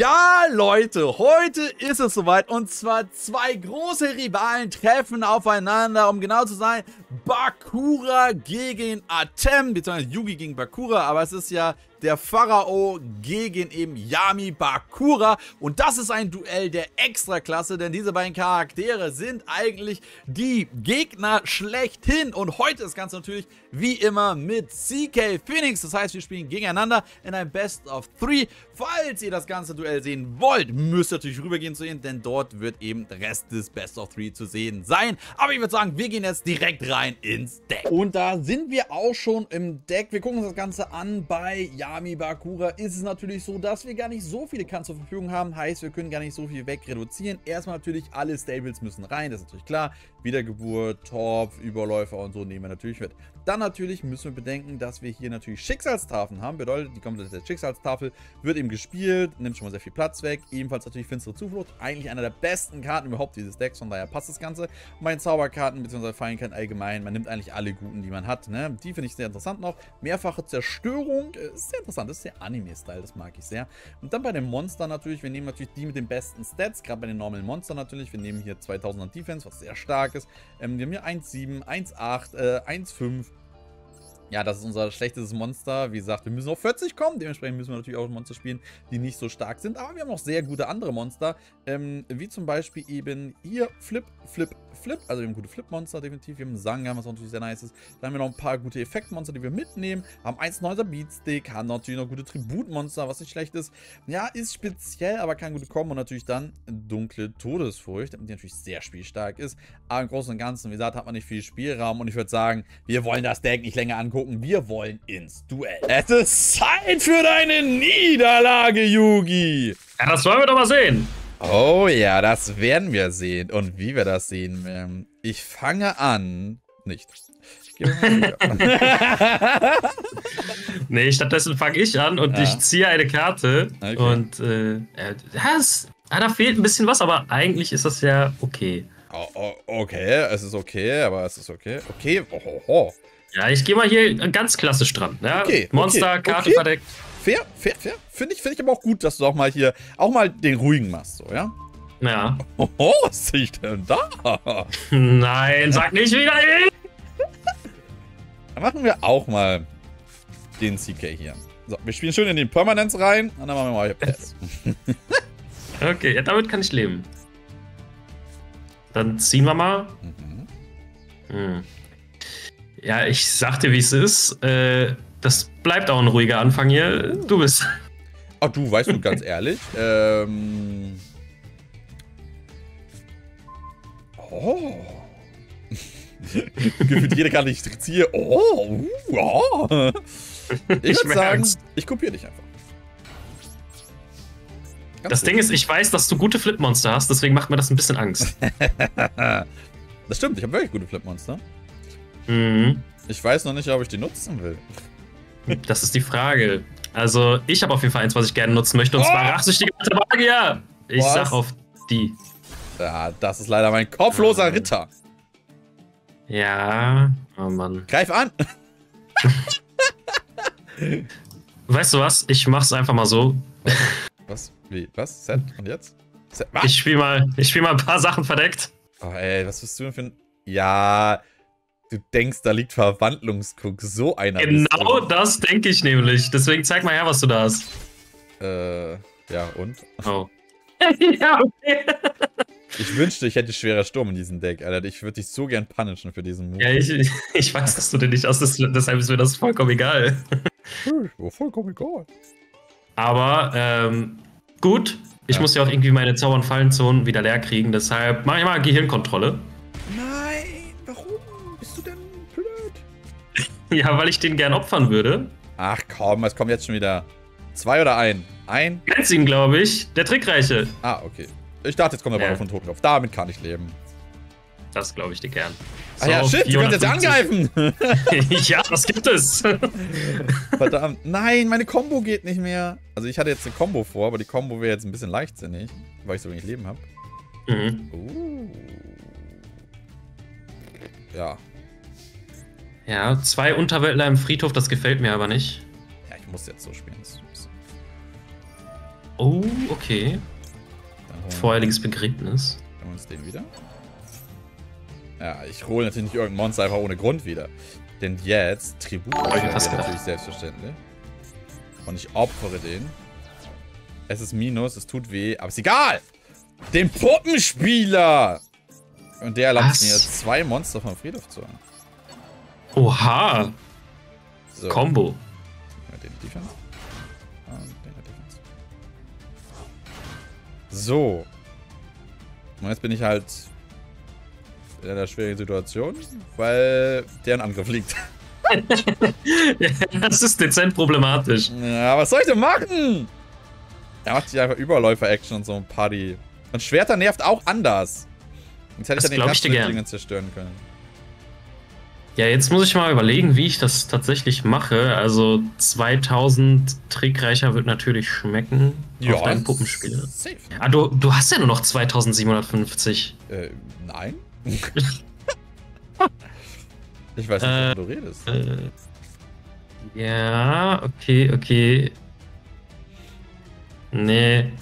Ja, Leute, heute ist es soweit. Und zwar zwei große Rivalen treffen aufeinander, um genau zu sein, Bakura gegen Atem, beziehungsweise Yugi gegen Bakura, aber es ist ja der Pharao gegen eben Yami Bakura. Und das ist ein Duell der Extraklasse, denn diese beiden Charaktere sind eigentlich die Gegner schlechthin. Und heute ist ganz natürlich wie immer mit CK Phoenix. Das heißt, wir spielen gegeneinander in einem Best of 3. Falls ihr das ganze Duell sehen wollt, müsst ihr natürlich rübergehen zu ihnen, denn dort wird eben der Rest des Best of 3 zu sehen sein. Aber ich würde sagen, wir gehen jetzt direkt rein ins Deck. Und da sind wir auch schon im Deck. Wir gucken uns das Ganze an bei Yami Bakura. Ist es natürlich so, dass wir gar nicht so viele Karten zur Verfügung haben. Heißt, wir können gar nicht so viel wegreduzieren. Erstmal natürlich alle Stables müssen rein, das ist natürlich klar. Wiedergeburt, Torf, Überläufer und so nehmen wir natürlich mit. Dann natürlich müssen wir bedenken, dass wir hier natürlich Schicksalstafeln haben. Bedeutet, die komplette Schicksalstafel wird eben gespielt, nimmt schon mal sehr viel Platz weg. Ebenfalls natürlich Finstere Zuflucht. Eigentlich einer der besten Karten überhaupt dieses Decks, von daher passt das Ganze. Den Zauberkarten bzw. Fallenkarten allgemein, man nimmt eigentlich alle guten, die man hat. Ne? Die finde ich sehr interessant noch. Mehrfache Zerstörung äh, ist sehr interessant, das ist sehr Anime-Style, das mag ich sehr. Und dann bei den Monstern natürlich, wir nehmen natürlich die mit den besten Stats, gerade bei den Normal Monstern natürlich. Wir nehmen hier 2000er Defense, was sehr stark ist. Ähm, wir haben hier 1,7, 1,8, äh, 1,5 ja, das ist unser schlechtestes Monster. Wie gesagt, wir müssen auf 40 kommen. Dementsprechend müssen wir natürlich auch Monster spielen, die nicht so stark sind. Aber wir haben auch sehr gute andere Monster. Ähm, wie zum Beispiel eben hier Flip, Flip, Flip. Also wir haben gute Flip-Monster definitiv. Wir haben Sanga, was natürlich sehr nice ist. Dann haben wir noch ein paar gute Effekt-Monster, die wir mitnehmen. Haben 1,9er Beatstick. Haben natürlich noch gute Tribut-Monster, was nicht schlecht ist. Ja, ist speziell, aber kann gute kommen. Und natürlich dann dunkle Todesfurcht, die natürlich sehr spielstark ist. Aber im Großen und Ganzen, wie gesagt, hat man nicht viel Spielraum. Und ich würde sagen, wir wollen das Deck nicht länger angucken gucken. Wir wollen ins Duell. Es ist Zeit für deine Niederlage, Yugi. Ja, das wollen wir doch mal sehen. Oh ja, das werden wir sehen. Und wie wir das sehen, ähm, ich fange an. Nicht. Ich nee, stattdessen fange ich an und ja. ich ziehe eine Karte. Okay. Und äh, das, da fehlt ein bisschen was, aber eigentlich ist das ja okay. Oh, oh, okay, es ist okay, aber es ist okay. Okay, oh, oh, oh. Ja, ich gehe mal hier ganz klassisch dran. Ja? Okay, Monster, okay, Karte okay. verdeckt. Fair, fair, fair. Finde ich, find ich aber auch gut, dass du auch mal hier auch mal den ruhigen machst, so, ja? Ja. Oh, oh was sehe ich denn da? Nein, sag nicht wieder hin! Dann machen wir auch mal den CK hier. So, wir spielen schön in den Permanence rein und dann machen wir mal hier Pass. okay, ja, damit kann ich leben. Dann ziehen wir mal. Mhm. Hm. Ja, ich sag dir, wie es ist. Äh, das bleibt auch ein ruhiger Anfang hier. Du bist. Ach du, weißt du, ganz ehrlich. Ähm. Oh. Gefühlt jede Karte, ich ziehe. Oh, oh. Ich würde sagen, ich kopiere dich einfach. Ganz das gut. Ding ist, ich weiß, dass du gute Flipmonster hast, deswegen macht mir das ein bisschen Angst. das stimmt, ich habe wirklich gute Flipmonster. Mhm. Ich weiß noch nicht, ob ich die nutzen will. Das ist die Frage. Also, ich habe auf jeden Fall eins, was ich gerne nutzen möchte, und oh! zwar rachsüchtige Magier. Ich was? sag auf die. Ja, das ist leider mein kopfloser ähm. Ritter. Ja, oh Mann. Greif an! weißt du was? Ich mach's einfach mal so. Was? Wie? Was? Set? Und jetzt? Set? Ich spiel mal, ich spiel mal ein paar Sachen verdeckt. Oh, ey, was bist du denn für ein. Ja, Du denkst, da liegt Verwandlungsguck, so einer. Genau das denke ich nämlich. Deswegen zeig mal her, was du da hast. Äh, ja, und? Oh. ja, okay. Ich wünschte, ich hätte schwerer Sturm in diesem Deck, Alter. Ich würde dich so gern punishen für diesen Move. Ja, ich, ich weiß, dass du den nicht aus, deshalb ist mir das vollkommen egal. Ja, vollkommen egal. Aber, ähm, gut. Ich ja. muss ja auch irgendwie meine Zauber- und Fallenzonen wieder leer kriegen, deshalb mache ich mal Gehirnkontrolle. Ja, weil ich den gern opfern würde. Ach komm, es kommt jetzt schon wieder. Zwei oder ein? Ein? Kennst ihn, glaube ich. Der Trickreiche. Ah, okay. Ich dachte, jetzt kommt der ja. von Totenkopf. Damit kann ich leben. Das glaube ich dir gern. So, ah ja, shit, du kannst jetzt angreifen. ja, was gibt es? Verdammt. Nein, meine Combo geht nicht mehr. Also ich hatte jetzt eine Combo vor, aber die Combo wäre jetzt ein bisschen leichtsinnig, weil ich so wenig Leben habe. Mhm. Uh. Ja, ja, zwei Unterweltler im Friedhof, das gefällt mir aber nicht. Ja, ich muss jetzt so spielen. Oh, okay. Vorheriges Begräbnis. Dann holen wir uns den wieder. Ja, ich hole natürlich nicht irgendein Monster einfach ohne Grund wieder. Denn jetzt Tribut ist natürlich selbstverständlich. Und ich opfere den. Es ist Minus, es tut weh, aber ist egal! Den Puppenspieler! Und der erlaubt mir zwei Monster vom Friedhof zu haben. Oha! So. Combo. Defense. So. Und jetzt bin ich halt in einer schwierigen Situation, weil der in Angriff liegt. das ist dezent problematisch. Ja, was soll ich denn machen? Er macht hier einfach Überläufer-Action und so ein Party. Und Schwerter nervt auch anders. Jetzt hätte das ich dann den Dingen zerstören können. Ja, jetzt muss ich mal überlegen, wie ich das tatsächlich mache. Also 2000 trickreicher wird natürlich schmecken ja, auf deinen Puppenspieler. Safe. Ah, du, du hast ja nur noch 2750. Äh, nein. ich weiß nicht, äh, du redest. Äh, ja, okay, okay. Nee.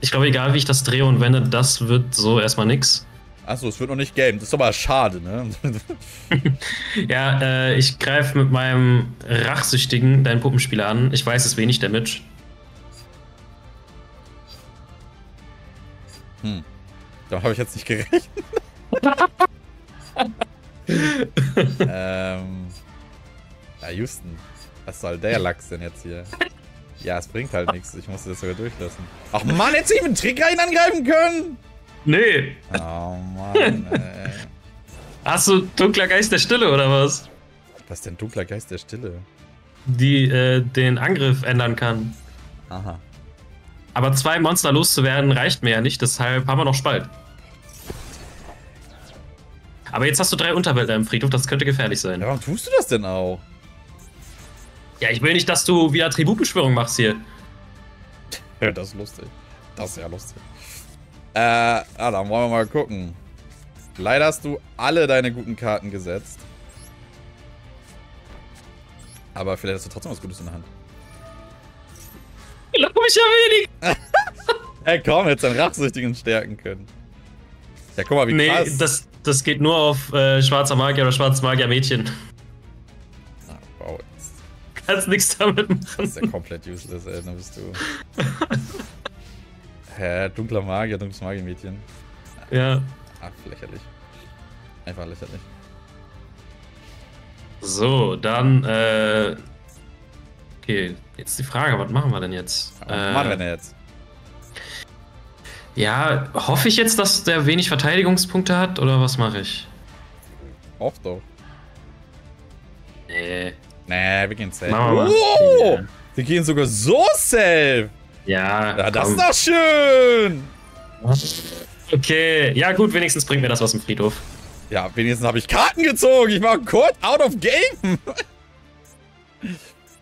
Ich glaube, egal wie ich das drehe und wende, das wird so erstmal nix. Achso, es wird noch nicht game. Das ist aber schade, ne? ja, äh, ich greife mit meinem Rachsüchtigen deinen Puppenspieler an. Ich weiß, es wenig Damage. Hm. Da habe ich jetzt nicht gerechnet. ähm. Ja, Houston. Was soll der Lachs denn jetzt hier? Ja, es bringt halt nichts. Ich musste das sogar durchlassen. Ach Mann, hätte ich mit dem Trick rein angreifen können? Nee. Oh Mann, ey. Hast du dunkler Geist der Stille oder was? Was ist denn dunkler Geist der Stille? Die äh, den Angriff ändern kann. Aha. Aber zwei Monster loszuwerden reicht mir ja nicht, deshalb haben wir noch Spalt. Aber jetzt hast du drei Unterwälder im Friedhof, das könnte gefährlich sein. Ja, warum tust du das denn auch? Ja, ich will nicht, dass du wieder Tributbeschwörung machst hier. Ja, das ist lustig. Das ist ja lustig. Äh, ah, dann wollen wir mal gucken. Leider hast du alle deine guten Karten gesetzt. Aber vielleicht hast du trotzdem was Gutes in der Hand. Glaub ich ja wenig. hey, komm, jetzt einen Rachsüchtigen stärken können. Ja, guck mal, wie nee, krass. Nee, das, das geht nur auf äh, schwarzer Magier oder schwarzer Magier Mädchen. Ah, wow. Kannst nichts damit machen. Das ist ja komplett useless, ey, dann bist du. Hä, dunkler Magier, dunkles Magiermädchen. Ja. Ach, lächerlich. Einfach lächerlich. So, dann, äh. Okay, jetzt die Frage, was machen wir denn jetzt? Was äh, machen wir denn jetzt? Ja, hoffe ich jetzt, dass der wenig Verteidigungspunkte hat oder was mache ich? Hoff doch. Nee. Nee, wir gehen safe. Oh! Wir gehen sogar so safe! Ja. Ja, das komm. ist doch schön! Okay, ja gut, wenigstens bringt mir das was im Friedhof. Ja, wenigstens habe ich Karten gezogen. Ich war kurz out of game.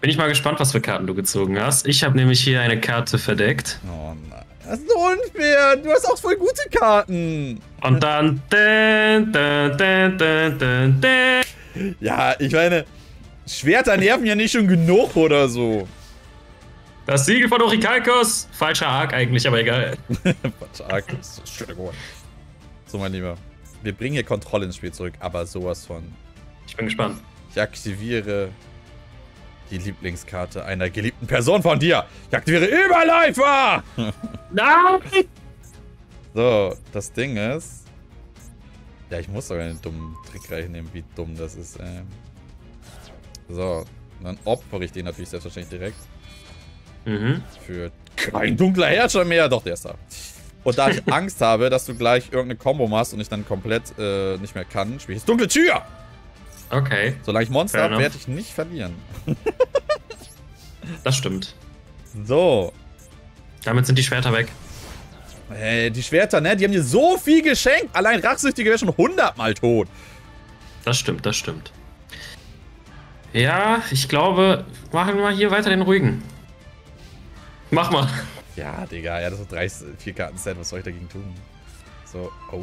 Bin ich mal gespannt, was für Karten du gezogen hast. Ich habe nämlich hier eine Karte verdeckt. Oh nein. Das ist so unfair. Du hast auch voll gute Karten. Und dann... Dun, dun, dun, ja, ich meine, Schwerter nerven ja nicht schon genug oder so. Das Siegel von Orikalkos. Falscher Arc eigentlich, aber egal. Falscher Arc. Ist schön geworden. So, mein Lieber. Wir bringen hier Kontrolle ins Spiel zurück, aber sowas von. Ich bin gespannt. Ich aktiviere die Lieblingskarte einer geliebten Person von dir. Ich aktiviere Überläufer! Nein! so, das Ding ist... Ja, ich muss sogar einen dummen Trick reinnehmen, wie dumm das ist. Ähm. So, dann opfere ich den natürlich selbstverständlich direkt. Mhm. Für kein dunkler Herrscher mehr. Doch, der ist da. Und da ich Angst habe, dass du gleich irgendeine Combo machst und ich dann komplett äh, nicht mehr kann, spiele ich jetzt dunkle Tür. Okay. Solange ich Monster habe, werde ich nicht verlieren. das stimmt. So. Damit sind die Schwerter weg. Hey, die Schwerter, ne? Die haben dir so viel geschenkt. Allein Rachsüchtige wäre schon hundertmal tot. Das stimmt, das stimmt. Ja, ich glaube, machen wir hier weiter den ruhigen. Mach mal. Ja, Digga, ja, das ist drei, vier Karten Set, was soll ich dagegen tun? So, oh.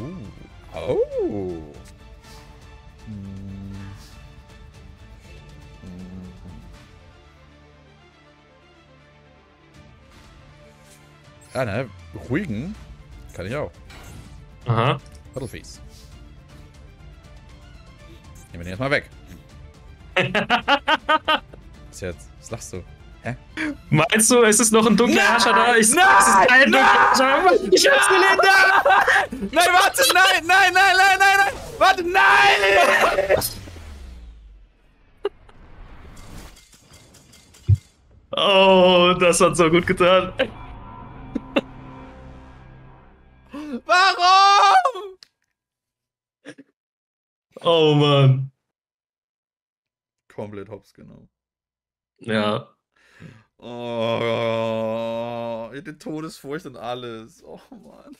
Oh. Hm. Ah, ne, beruhigen kann ich auch. Aha. Huddleface. Nehmen wir den erstmal weg. Was jetzt? Was lachst du? Hä? Meinst du, es ist noch ein dunkler Herrscher da? Ich, nein, es ist kein dunkler Herrscher. Ich hab's gelesen! Nein, warte, nein, nein, nein, nein, nein, nein! Warte, nein! Oh, das hat so gut getan. Warum? Oh Mann. Komplett hops genommen. Ja. Oh, die Todesfurcht und alles. Oh Mann.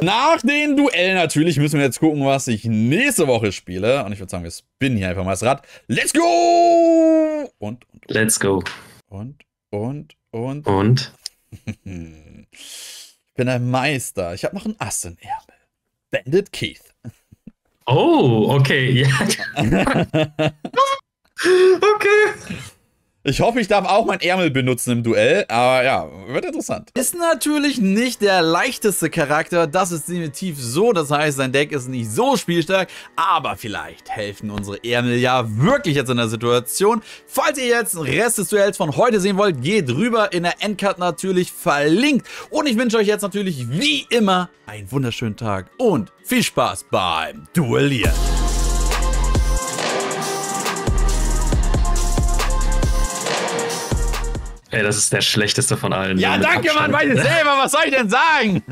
Nach den Duellen natürlich müssen wir jetzt gucken, was ich nächste Woche spiele. Und ich würde sagen, wir spinnen hier einfach mal das Rad. Let's go! Und, und, Let's go. und, und, und. Und? ich bin ein Meister. Ich habe noch ein Ass im Ärmel. Bandit Keith. Oh, okay. Ja. okay. Ich hoffe, ich darf auch mein Ärmel benutzen im Duell, aber ja, wird interessant. Ist natürlich nicht der leichteste Charakter, das ist definitiv so, das heißt, sein Deck ist nicht so spielstark, aber vielleicht helfen unsere Ärmel ja wirklich jetzt in der Situation. Falls ihr jetzt den Rest des Duells von heute sehen wollt, geht rüber in der Endcard natürlich verlinkt. Und ich wünsche euch jetzt natürlich wie immer einen wunderschönen Tag und viel Spaß beim Duellieren. Ey, das ist der schlechteste von allen. Ja, danke, Abstand. Mann, weiß ich selber, was soll ich denn sagen?